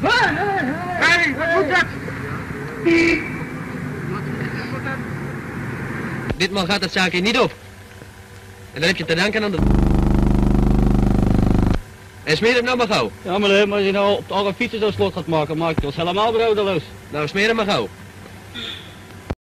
Hé, wat? Ditmaal gaat het zaakje niet op. En dan heb je te danken aan de... En smeer hem nou maar gauw. Ja meneer, maar als je nou op de alle fietsen zo'n slot gaat maken, maakt het ons helemaal broodeloos. Nou smeer hem maar gauw.